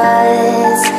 stars